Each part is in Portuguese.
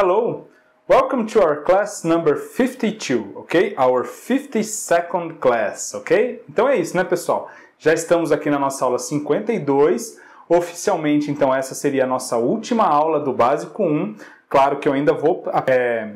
Hello, welcome to our class number 52, ok? Our 52nd class, ok? Então é isso, né, pessoal? Já estamos aqui na nossa aula 52. Oficialmente, então, essa seria a nossa última aula do Básico 1. Claro que eu ainda vou é,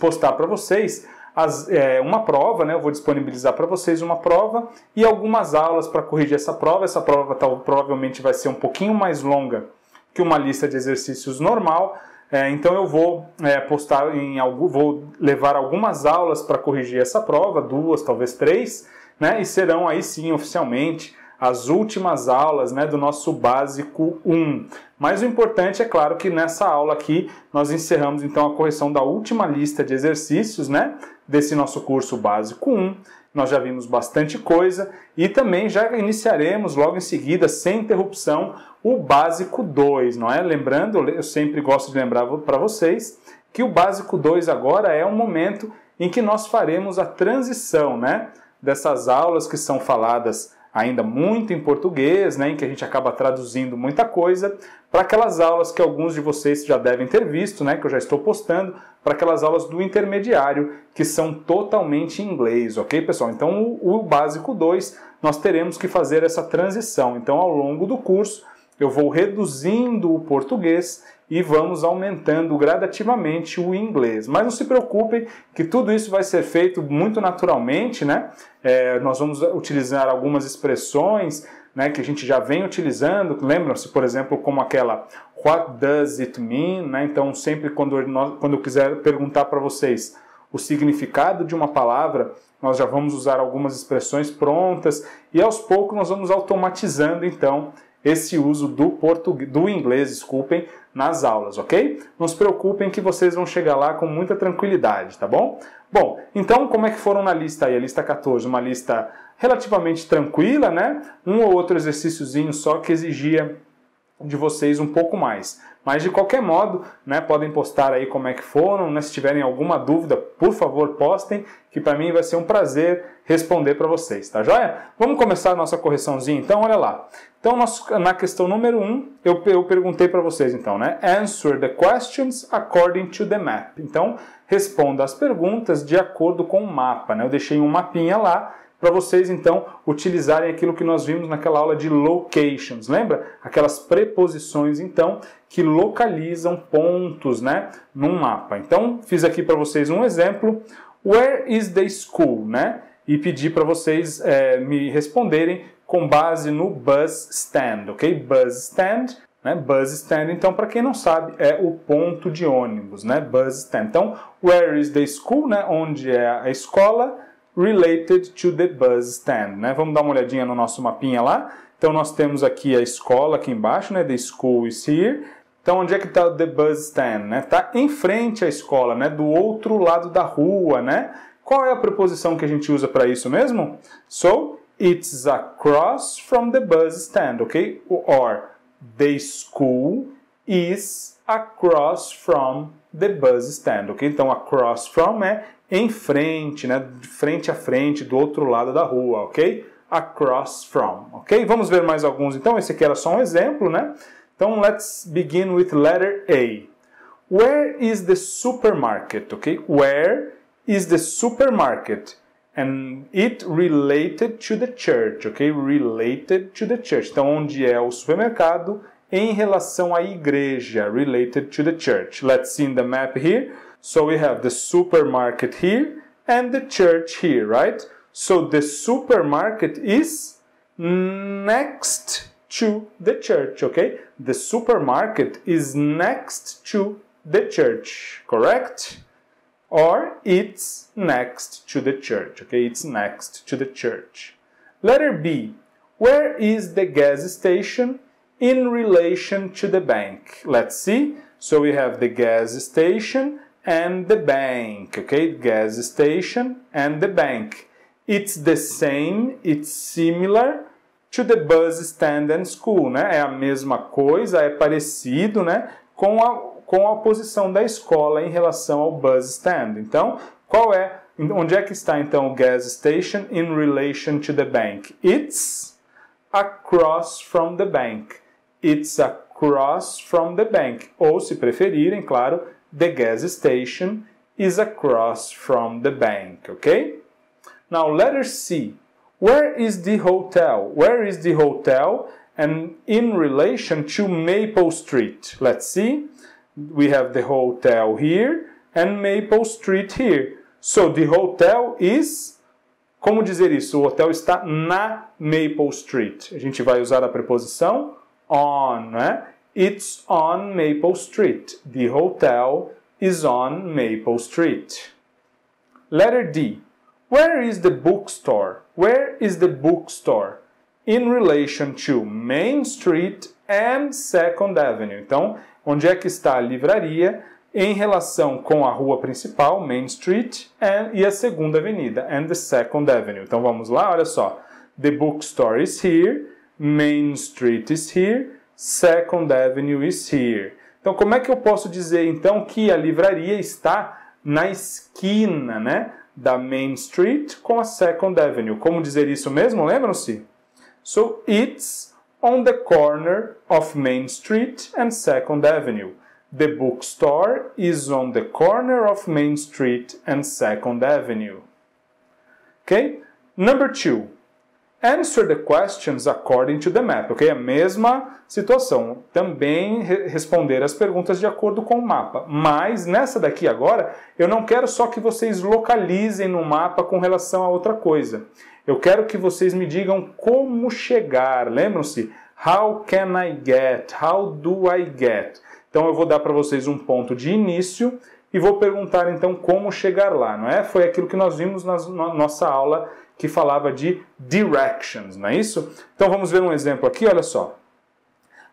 postar para vocês as, é, uma prova, né? Eu vou disponibilizar para vocês uma prova e algumas aulas para corrigir essa prova. Essa prova tal, provavelmente vai ser um pouquinho mais longa que uma lista de exercícios normal. É, então eu vou é, postar em algum, vou levar algumas aulas para corrigir essa prova, duas, talvez três, né? E serão aí sim oficialmente as últimas aulas né, do nosso básico 1. Mas o importante é claro que nessa aula aqui nós encerramos então a correção da última lista de exercícios né, desse nosso curso básico 1. Nós já vimos bastante coisa e também já iniciaremos logo em seguida, sem interrupção, o básico 2, não é? Lembrando, eu sempre gosto de lembrar para vocês que o básico 2 agora é um momento em que nós faremos a transição, né? Dessas aulas que são faladas ainda muito em português, né, em que a gente acaba traduzindo muita coisa, para aquelas aulas que alguns de vocês já devem ter visto, né, que eu já estou postando, para aquelas aulas do intermediário, que são totalmente em inglês, ok, pessoal? Então, o, o básico 2, nós teremos que fazer essa transição. Então, ao longo do curso, eu vou reduzindo o português e vamos aumentando gradativamente o inglês. Mas não se preocupem que tudo isso vai ser feito muito naturalmente, né? É, nós vamos utilizar algumas expressões né, que a gente já vem utilizando. Lembram-se, por exemplo, como aquela What does it mean? Né? Então, sempre quando, nós, quando eu quiser perguntar para vocês o significado de uma palavra, nós já vamos usar algumas expressões prontas e aos poucos nós vamos automatizando então esse uso do português, do inglês, desculpem, nas aulas, ok? Não se preocupem que vocês vão chegar lá com muita tranquilidade, tá bom? Bom, então como é que foram na lista aí? A lista 14, uma lista relativamente tranquila, né? Um ou outro exercíciozinho só que exigia de vocês um pouco mais. Mas de qualquer modo, né, podem postar aí como é que foram, né? Se tiverem alguma dúvida, por favor, postem, que para mim vai ser um prazer responder para vocês, tá joia? Vamos começar a nossa correçãozinha então, olha lá. Então, na questão número 1, um, eu, eu perguntei para vocês então, né? Answer the questions according to the map. Então, responda as perguntas de acordo com o mapa, né? Eu deixei um mapinha lá para vocês então utilizarem aquilo que nós vimos naquela aula de locations. Lembra? Aquelas preposições então que localizam pontos, né, num mapa. Então, fiz aqui para vocês um exemplo. Where is the school, né? E pedi para vocês é, me responderem com base no bus stand, ok? Bus stand, né? Bus stand, então, para quem não sabe, é o ponto de ônibus, né? Bus stand. Então, where is the school, né? Onde é a escola? Related to the bus stand. Né? Vamos dar uma olhadinha no nosso mapinha lá. Então nós temos aqui a escola aqui embaixo, né? The school is here. Então onde é que está o the bus stand? Né? Tá em frente à escola, né? Do outro lado da rua, né? Qual é a preposição que a gente usa para isso mesmo? So it's across from the bus stand, ok? Or the school is across from the bus stand, ok? Então across from é em frente, né, frente a frente, do outro lado da rua, ok? Across from, ok? Vamos ver mais alguns. Então, esse aqui era só um exemplo, né? Então, let's begin with letter A. Where is the supermarket, ok? Where is the supermarket? And it related to the church, ok? Related to the church. Então, onde é o supermercado em relação à igreja? Related to the church. Let's see in the map here. So we have the supermarket here and the church here, right? So the supermarket is next to the church, okay? The supermarket is next to the church, correct? Or it's next to the church, okay? It's next to the church. Letter B. Where is the gas station in relation to the bank? Let's see. So we have the gas station and the bank, okay? Gas station and the bank. It's the same, it's similar to the bus stand and school, né? É a mesma coisa, é parecido, né? Com a, com a posição da escola em relação ao bus stand. Então, qual é, onde é que está então o gas station in relation to the bank? It's across from the bank. It's across from the bank. Ou, se preferirem, claro, the gas station is across from the bank, okay? Now letter C. Where is the hotel? Where is the hotel? And in relation to Maple Street. Let's see. We have the hotel here and Maple Street here. So the hotel is. Como dizer isso? O hotel está na Maple Street. A gente vai usar a preposição on, né? It's on Maple Street. The hotel is on Maple Street. Letter D. Where is the bookstore? Where is the bookstore? In relation to Main Street and Second Avenue. Então, onde é que está a livraria em relação com a rua principal, Main Street, and, e a segunda avenida, and the Second Avenue. Então vamos lá, olha só. The bookstore is here, Main Street is here, Second Avenue is here. Então, como é que eu posso dizer então que a livraria está na esquina, né? da Main Street com a Second Avenue. Como dizer isso mesmo? Lembram-se? So it's on the corner of Main Street and Second Avenue. The bookstore is on the corner of Main Street and Second Avenue. Okay? Number two. Answer the questions according to the map, ok? A mesma situação, também re responder as perguntas de acordo com o mapa. Mas nessa daqui agora, eu não quero só que vocês localizem no mapa com relação a outra coisa. Eu quero que vocês me digam como chegar. Lembram-se? How can I get? How do I get? Então eu vou dar para vocês um ponto de início e vou perguntar então como chegar lá, não é? Foi aquilo que nós vimos na nossa aula que falava de directions, não é isso? Então vamos ver um exemplo aqui, olha só.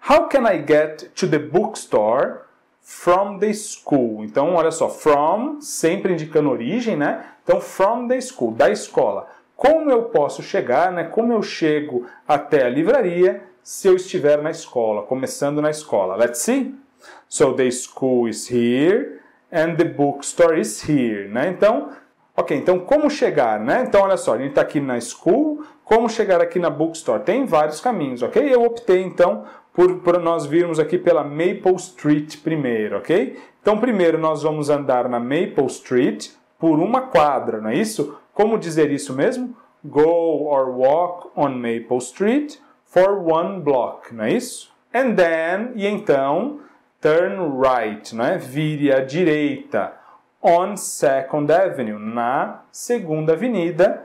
How can I get to the bookstore from the school? Então, olha só, from, sempre indicando origem, né? Então, from the school, da escola. Como eu posso chegar, né? Como eu chego até a livraria se eu estiver na escola, começando na escola? Let's see. So, the school is here and the bookstore is here, né? Então, Ok, então como chegar, né? Então olha só, a gente está aqui na school, como chegar aqui na bookstore? Tem vários caminhos, ok? Eu optei então por, por nós virmos aqui pela Maple Street primeiro, ok? Então primeiro nós vamos andar na Maple Street por uma quadra, não é isso? Como dizer isso mesmo? Go or walk on Maple Street for one block, não é isso? And then, e então, turn right, não é? Vire à direita on Second Avenue, na segunda avenida.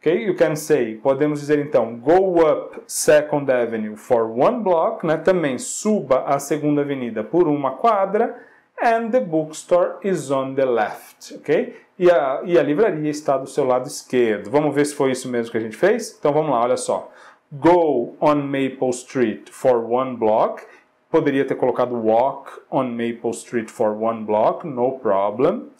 Okay, you can say, podemos dizer então, go up Second Avenue for one block, né? Também suba a segunda avenida por uma quadra. And the bookstore is on the left, ok? E a, e a livraria está do seu lado esquerdo. Vamos ver se foi isso mesmo que a gente fez? Então vamos lá, olha só. Go on Maple Street for one block Poderia ter colocado walk on Maple Street for one block, no problem.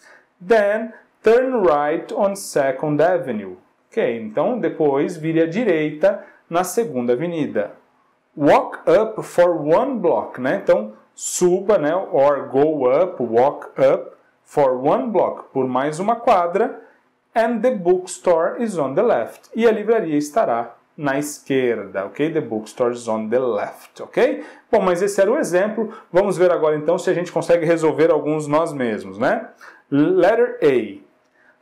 Then turn right on Second Avenue. Ok, então depois vire à direita na segunda avenida. Walk up for one block, né? Então suba, né? Or go up, walk up for one block, por mais uma quadra. And the bookstore is on the left. E a livraria estará na esquerda, ok? The bookstore is on the left, ok? Bom, mas esse era o exemplo. Vamos ver agora então se a gente consegue resolver alguns nós mesmos, né? Letter A.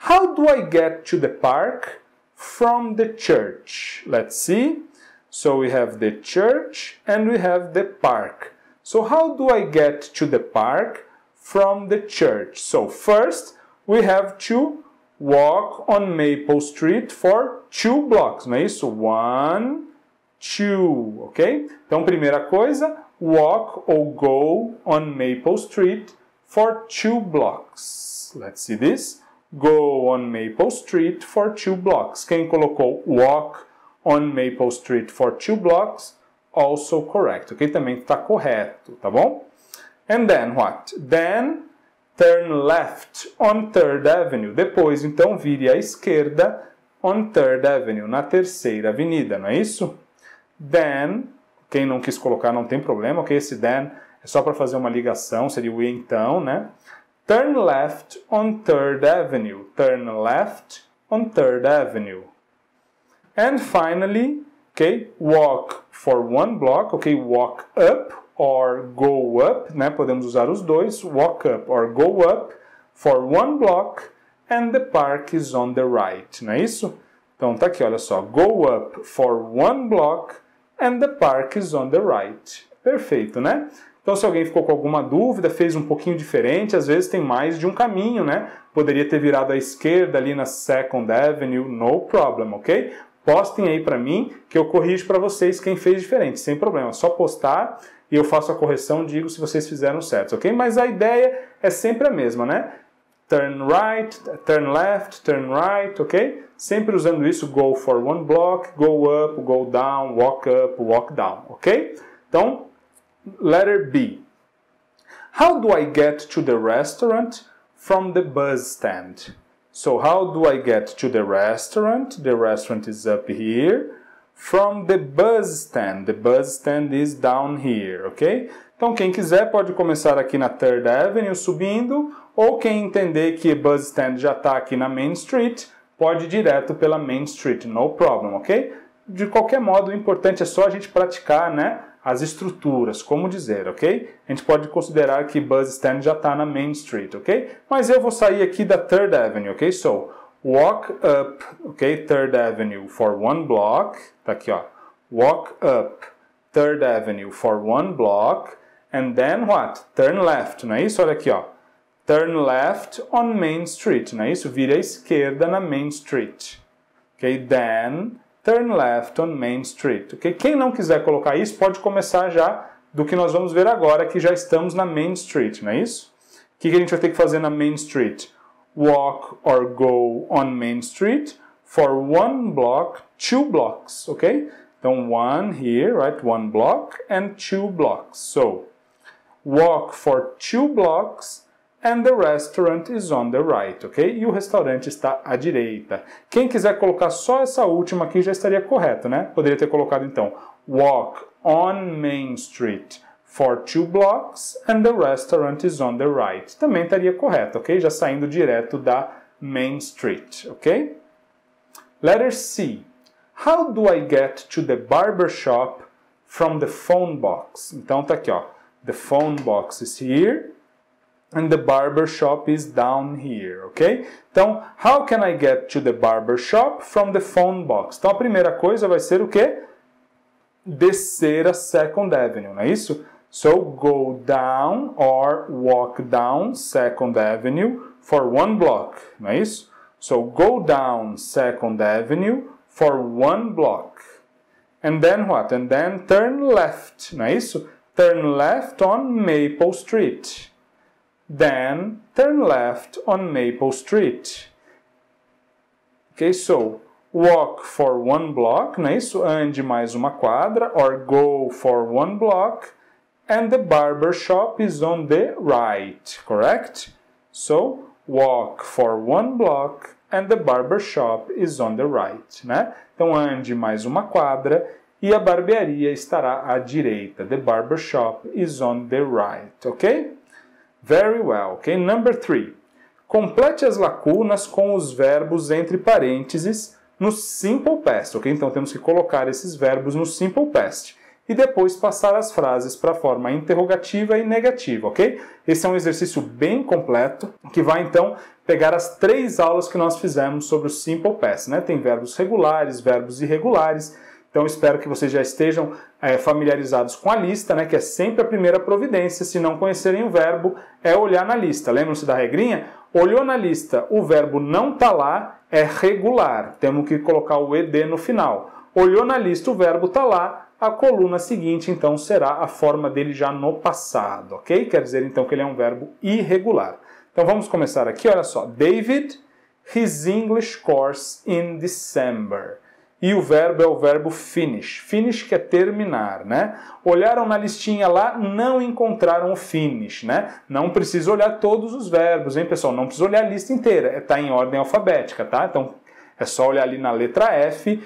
How do I get to the park from the church? Let's see. So we have the church and we have the park. So how do I get to the park from the church? So first we have to walk on Maple Street for two blocks, não é isso? One, two, ok? Então, primeira coisa, walk ou go on Maple Street for two blocks. Let's see this. Go on Maple Street for two blocks. Quem colocou walk on Maple Street for two blocks, also correct, ok? Também está correto, tá bom? And then what? Then turn left on Third Avenue. Depois, então, vire à esquerda on Third Avenue, na terceira avenida, não é isso? Then, quem não quis colocar não tem problema, ok? Esse then é só para fazer uma ligação, seria o então, né? Turn left on Third Avenue. Turn left on Third Avenue. And finally, okay, walk for one block, okay, walk up or go up, né? Podemos usar os dois, walk up or go up for one block and the park is on the right, não é isso? Então tá aqui, olha só, go up for one block and the park is on the right. Perfeito, né? Então, se alguém ficou com alguma dúvida, fez um pouquinho diferente, às vezes tem mais de um caminho, né? Poderia ter virado à esquerda ali na Second Avenue, no problem, ok? Postem aí para mim que eu corrijo para vocês quem fez diferente, sem problema. Só postar e eu faço a correção, digo se vocês fizeram certo, ok? Mas a ideia é sempre a mesma, né? Turn right, turn left, turn right, ok? Sempre usando isso, go for one block, go up, go down, walk up, walk down, ok? Então, Letter B. How do I get to the restaurant from the bus stand? So how do I get to the restaurant? The restaurant is up here. From the bus stand. The bus stand is down here, ok? Então quem quiser pode começar aqui na Third Avenue subindo, ou quem entender que bus stand já está aqui na Main Street, pode ir direto pela Main Street, no problem, ok? De qualquer modo, o importante é só a gente praticar, né? as estruturas, como dizer, ok? A gente pode considerar que bus stand já está na Main Street, ok? Mas eu vou sair aqui da Third Avenue, ok? So, walk up, ok? Third Avenue for one block, tá aqui, ó. Walk up Third Avenue for one block, and then what? Turn left, não é isso? Olha aqui, ó. Turn left on Main Street, não é isso? Vira à esquerda na Main Street. Ok? Then turn left on Main Street. Okay? Quem não quiser colocar isso, pode começar já do que nós vamos ver agora, que já estamos na Main Street, não é isso? O que a gente vai ter que fazer na Main Street? Walk or go on Main Street for one block, two blocks, ok? Então, one here, right? One block and two blocks. So, walk for two blocks and the restaurant is on the right, ok? E o restaurante está à direita. Quem quiser colocar só essa última aqui já estaria correto, né? Poderia ter colocado então walk on Main Street for two blocks and the restaurant is on the right. Também estaria correto, ok? Já saindo direto da Main Street, ok? Letter C. How do I get to the barber shop from the phone box? Então tá aqui, ó. The phone box is here and the barber shop is down here, ok? Então, how can I get to the barber shop from the phone box? Então, a primeira coisa vai ser o quê? Descer a Second Avenue, não é isso? So, go down or walk down Second Avenue for one block, não é isso? So, go down Second Avenue for one block. And then what? And then turn left, não é isso? Turn left on Maple Street. Then turn left on Maple Street. Okay, so walk for one block, não é isso? Ande mais uma quadra, or go for one block, and the barber shop is on the right, correct? So walk for one block and the barber shop is on the right, né? Então ande mais uma quadra e a barbearia estará à direita. The barber shop is on the right, ok? Very well. Okay, number three. Complete as lacunas com os verbos entre parênteses no simple past. Ok, então temos que colocar esses verbos no simple past e depois passar as frases para a forma interrogativa e negativa, ok? Esse é um exercício bem completo que vai então pegar as três aulas que nós fizemos sobre o simple past, né? Tem verbos regulares, verbos irregulares então espero que vocês já estejam é, familiarizados com a lista, né, que é sempre a primeira providência. Se não conhecerem o verbo, é olhar na lista. Lembram-se da regrinha? Olhou na lista, o verbo não está lá, é regular. Temos que colocar o ed no final. Olhou na lista, o verbo está lá, a coluna seguinte então será a forma dele já no passado, ok? Quer dizer então que ele é um verbo irregular. Então vamos começar aqui, olha só. David, his English course in December. E o verbo é o verbo finish. Finish que é terminar, né? Olharam na listinha lá, não encontraram o finish, né? Não precisa olhar todos os verbos, hein, pessoal? Não precisa olhar a lista inteira. Está em ordem alfabética, tá? Então é só olhar ali na letra F.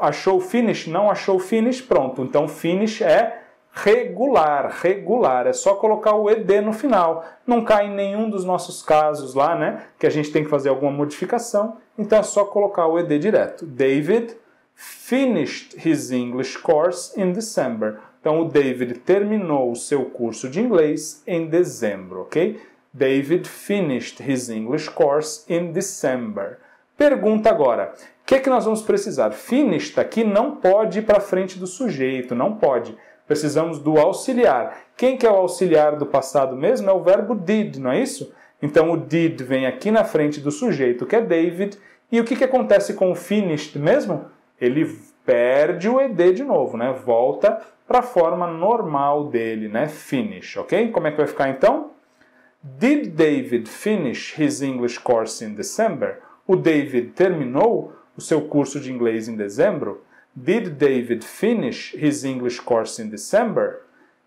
Achou finish? Não achou finish? Pronto. Então finish é regular, regular. É só colocar o ed no final. Não cai em nenhum dos nossos casos lá, né? Que a gente tem que fazer alguma modificação. Então é só colocar o ed direto. David finished his English course in December. Então, o David terminou o seu curso de inglês em dezembro, ok? David finished his English course in December. Pergunta agora: o que, é que nós vamos precisar? Finished aqui não pode ir para frente do sujeito, não pode. Precisamos do auxiliar. Quem que é o auxiliar do passado mesmo? É o verbo did, não é isso? Então o did vem aqui na frente do sujeito, que é David. E o que, que acontece com o finished mesmo? Ele perde o ed de novo, né? Volta para a forma normal dele, né? Finish, ok? Como é que vai ficar então? Did David finish his English course in December? O David terminou o seu curso de inglês em dezembro? Did David finish his English course in December?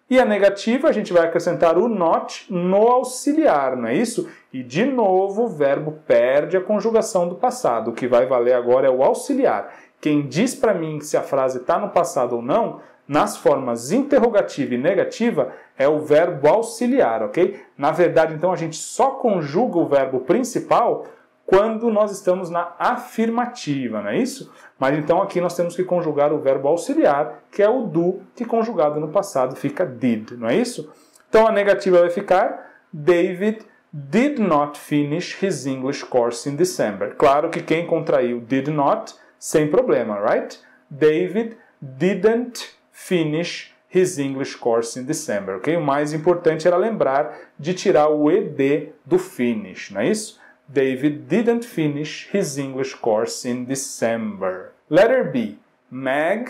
E a negativa, a gente vai acrescentar o not no auxiliar, não é isso? E de novo o verbo perde a conjugação do passado. O que vai valer agora é o auxiliar. Quem diz para mim se a frase está no passado ou não nas formas interrogativa e negativa é o verbo auxiliar, ok? Na verdade, então, a gente só conjuga o verbo principal quando nós estamos na afirmativa, não é isso? Mas então aqui nós temos que conjugar o verbo auxiliar, que é o do, que conjugado no passado fica did, não é isso? Então a negativa vai ficar David did not finish his English course in December. Claro que quem contraiu did not, sem problema, right? David didn't finish his English course in December, ok? O mais importante era lembrar de tirar o ed do finish, não é isso? David didn't finish his English course in December. Letter B. Meg,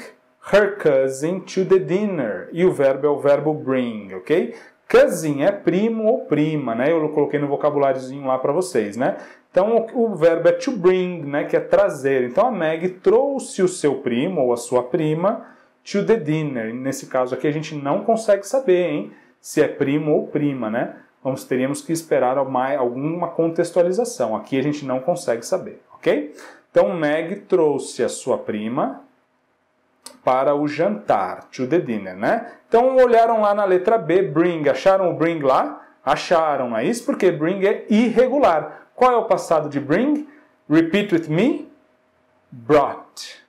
her cousin to the dinner. E o verbo é o verbo bring, ok? Cousin é primo ou prima, né? Eu coloquei no vocabuláriozinho lá para vocês, né? Então o verbo é to bring, né? Que é trazer. Então a Meg trouxe o seu primo ou a sua prima to the dinner. Nesse caso aqui a gente não consegue saber, hein? Se é primo ou prima, né? Vamos, teríamos que esperar alguma contextualização. Aqui a gente não consegue saber, ok? Então Meg trouxe a sua prima para o jantar, to the dinner, né? Então olharam lá na letra B, bring, acharam o bring lá? Acharam, é isso? Porque bring é irregular. Qual é o passado de bring? Repeat with me. Brought.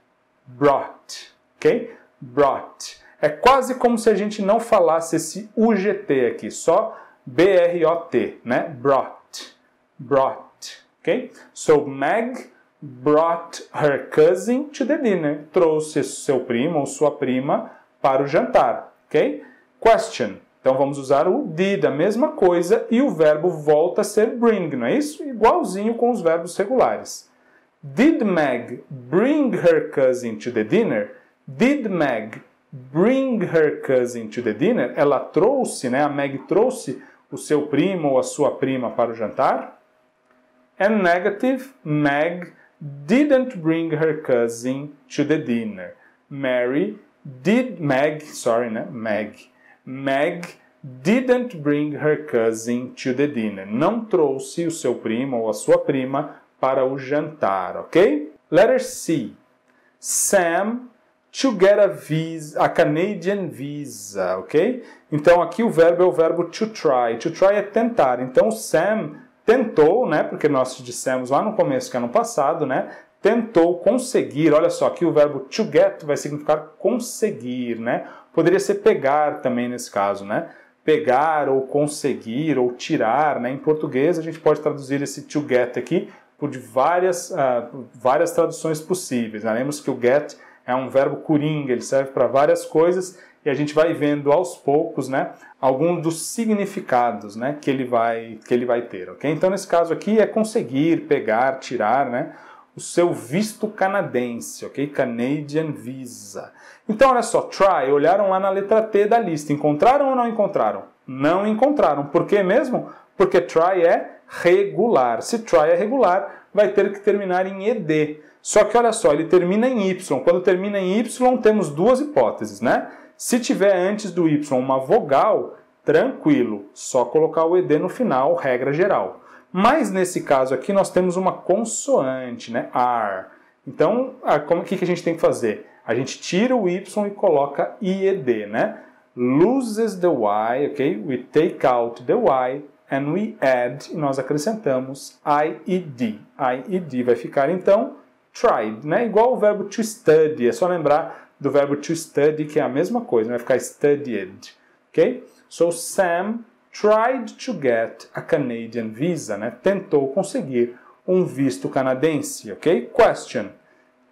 Brought. Ok? brought. É quase como se a gente não falasse esse UGT aqui, só B-R-O-T, né? Brought. Brought. Ok? So Meg brought her cousin to the dinner. Trouxe seu primo ou sua prima para o jantar. Ok? Question. Então vamos usar o did, a mesma coisa, e o verbo volta a ser bring, não é isso? Igualzinho com os verbos regulares. Did Meg bring her cousin to the dinner? Did Meg bring her cousin to the dinner? Ela trouxe, né? A Meg trouxe o seu primo ou a sua prima para o jantar? And negative, Meg didn't bring her cousin to the dinner. Mary did Meg, sorry, né? Meg. Meg didn't bring her cousin to the dinner. Não trouxe o seu primo ou a sua prima para o jantar, ok? Letter C. Sam to get a visa, a Canadian visa, ok? Então aqui o verbo é o verbo to try. To try é tentar. Então o Sam tentou, né? Porque nós dissemos lá no começo que ano passado, né? Tentou conseguir. Olha só, aqui o verbo to get vai significar conseguir, né? Poderia ser pegar também nesse caso, né? Pegar ou conseguir ou tirar, né? Em português a gente pode traduzir esse to get aqui por várias, uh, várias traduções possíveis. Né? Lembra que o get é um verbo coringa, ele serve para várias coisas e a gente vai vendo aos poucos, né, alguns dos significados, né, que ele vai que ele vai ter, OK? Então nesse caso aqui é conseguir, pegar, tirar, né, o seu visto canadense, OK? Canadian Visa. Então olha só, try, olharam lá na letra T da lista, encontraram ou não encontraram? Não encontraram. Por que mesmo? Porque try é regular. Se try é regular, vai ter que terminar em ed. Só que olha só, ele termina em Y. Quando termina em Y, temos duas hipóteses, né? Se tiver antes do Y uma vogal, tranquilo, só colocar o ED no final, regra geral. Mas nesse caso aqui nós temos uma consoante, né? R. Então, o que, que a gente tem que fazer? A gente tira o Y e coloca IED, né? Loses the Y, ok? We take out the Y and we add, e nós acrescentamos IED. IED vai ficar então tried, né? Igual o verbo to study, é só lembrar do verbo to study, que é a mesma coisa, vai ficar studied, ok? So Sam tried to get a Canadian visa, né? Tentou conseguir um visto canadense, ok? Question.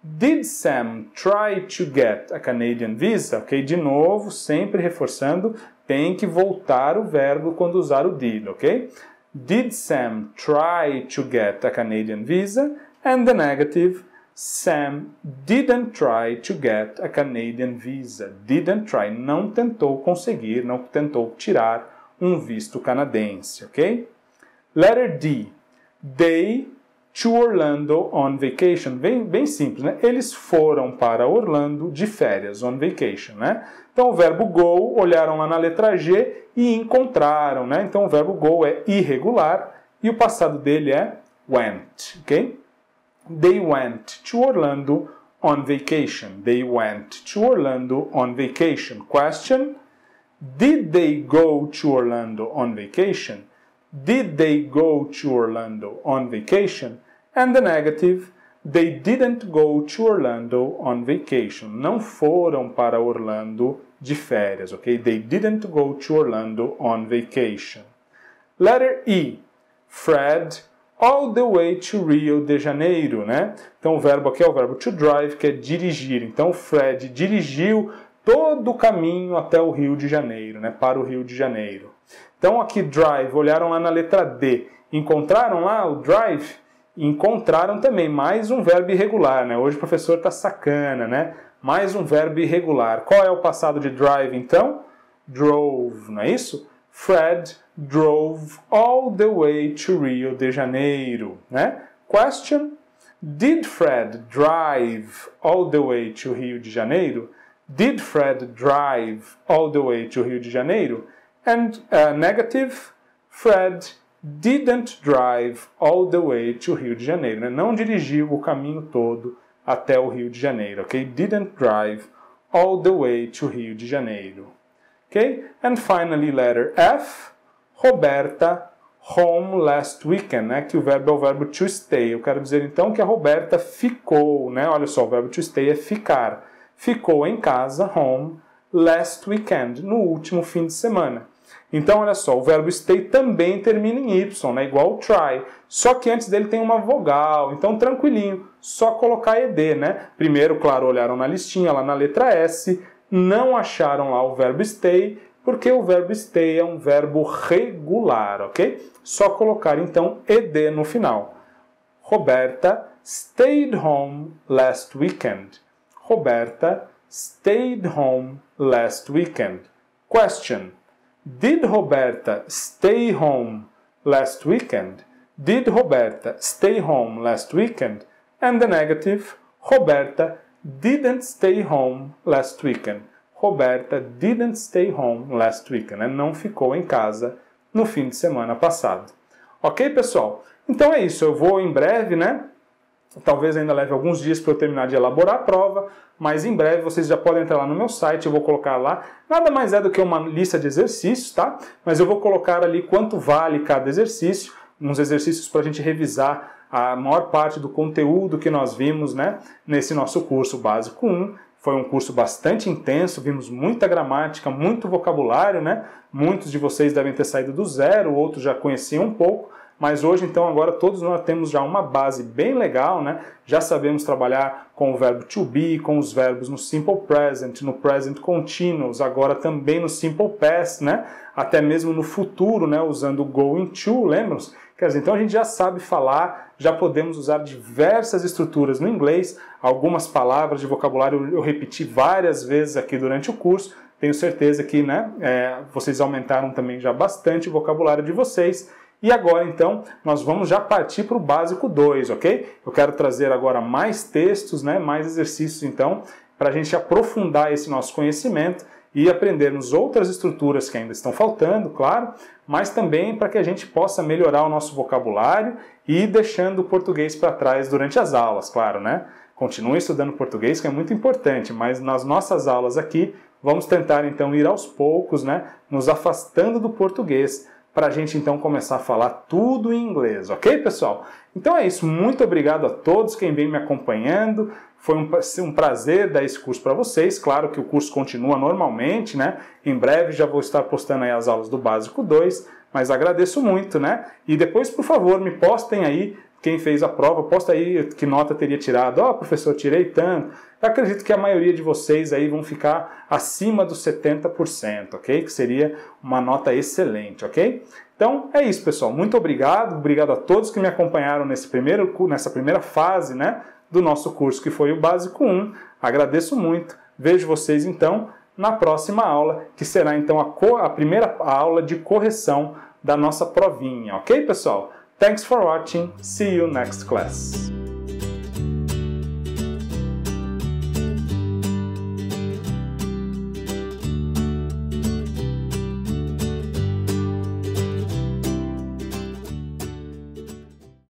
Did Sam try to get a Canadian visa? Ok, de novo, sempre reforçando, tem que voltar o verbo quando usar o did, ok? Did Sam try to get a Canadian visa? And the negative, Sam didn't try to get a Canadian visa. Didn't try, não tentou conseguir, não tentou tirar um visto canadense, ok? Letter D. They to Orlando on vacation. Bem, bem simples, né? Eles foram para Orlando de férias, on vacation, né? Então o verbo go, olharam lá na letra G e encontraram, né? Então o verbo go é irregular e o passado dele é went, ok? They went to Orlando on vacation. They went to Orlando on vacation. Question: Did they go to Orlando on vacation? Did they go to Orlando on vacation? And the negative, they didn't go to Orlando on vacation. Não foram para Orlando de férias, ok? They didn't go to Orlando on vacation. Letter E. Fred all the way to Rio de Janeiro, né? Então o verbo aqui é o verbo to drive, que é dirigir. Então Fred dirigiu todo o caminho até o Rio de Janeiro, né? Para o Rio de Janeiro. Então aqui drive, olharam lá na letra D, encontraram lá o drive? Encontraram também mais um verbo irregular, né? Hoje o professor está sacana, né? Mais um verbo irregular. Qual é o passado de drive então? Drove, não é isso? Fred drove all the way to Rio de Janeiro, né? Question: Did Fred drive all the way to Rio de Janeiro? Did Fred drive all the way to Rio de Janeiro? And uh, negative, Fred didn't drive all the way to Rio de Janeiro. Né? Não dirigiu o caminho todo até o Rio de Janeiro. Ok? Didn't drive all the way to Rio de Janeiro. Okay? And finally, letter F. Roberta home last weekend, né? Que o verbo é o verbo to stay. Eu quero dizer então que a Roberta ficou, né? Olha só, o verbo to stay é ficar. Ficou em casa, home, last weekend, no último fim de semana. Então, olha só, o verbo stay também termina em y, né? igual try. Só que antes dele tem uma vogal, então tranquilinho, só colocar ed, né? Primeiro, claro, olharam na listinha, lá na letra S, não acharam lá o verbo stay, porque o verbo stay é um verbo regular, ok? Só colocar então ed no final. Roberta stayed home last weekend. Roberta stayed home last weekend. Question: Did Roberta stay home last weekend? Did Roberta stay home last weekend? And the negative: Roberta didn't stay home last weekend. Roberta didn't stay home last weekend, né? não ficou em casa no fim de semana passado. Ok, pessoal? Então é isso, eu vou em breve, né? Talvez ainda leve alguns dias para eu terminar de elaborar a prova, mas em breve vocês já podem entrar lá no meu site, eu vou colocar lá. Nada mais é do que uma lista de exercícios, tá? Mas eu vou colocar ali quanto vale cada exercício, uns exercícios para a gente revisar a maior parte do conteúdo que nós vimos, né? Nesse nosso curso básico 1 foi um curso bastante intenso, vimos muita gramática, muito vocabulário, né? Muitos de vocês devem ter saído do zero, outros já conheciam um pouco, mas hoje então agora todos nós temos já uma base bem legal, né? Já sabemos trabalhar com o verbo to be, com os verbos no simple present, no present continuous, agora também no simple past, né? Até mesmo no futuro, né? Usando o going to, lembram-se? Quer dizer, então a gente já sabe falar, já podemos usar diversas estruturas no inglês, algumas palavras de vocabulário eu repeti várias vezes aqui durante o curso. Tenho certeza que né, é, vocês aumentaram também já bastante o vocabulário de vocês. E agora então nós vamos já partir para o básico 2, ok? Eu quero trazer agora mais textos, né, mais exercícios então, para a gente aprofundar esse nosso conhecimento e aprendermos outras estruturas que ainda estão faltando, claro, mas também para que a gente possa melhorar o nosso vocabulário e ir deixando o português para trás durante as aulas, claro, né? Continue estudando português, que é muito importante, mas nas nossas aulas aqui, vamos tentar então ir aos poucos, né, nos afastando do português, para a gente então começar a falar tudo em inglês, ok, pessoal? Então é isso, muito obrigado a todos quem vem me acompanhando. Foi um, prazer dar esse curso para vocês. Claro que o curso continua normalmente, né? Em breve já vou estar postando aí as aulas do Básico 2, mas agradeço muito, né? E depois, por favor, me postem aí quem fez a prova, posta aí que nota teria tirado. Ó, oh, professor, tirei tanto. Eu acredito que a maioria de vocês aí vão ficar acima dos 70%, ok? Que seria uma nota excelente, ok? Então é isso, pessoal. Muito obrigado. Obrigado a todos que me acompanharam nesse primeiro, nessa primeira fase, né? do nosso curso, que foi o Básico 1. Agradeço muito. Vejo vocês então na próxima aula, que será então a, a primeira aula de correção da nossa provinha, ok, pessoal? Thanks for watching. See you next class.